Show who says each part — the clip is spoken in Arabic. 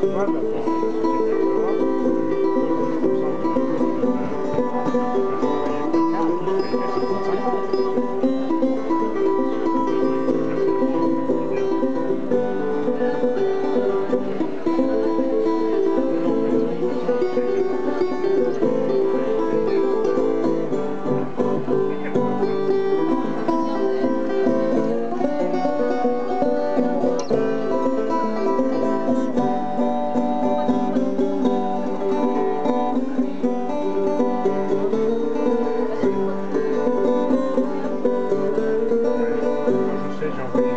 Speaker 1: Guarda. decision.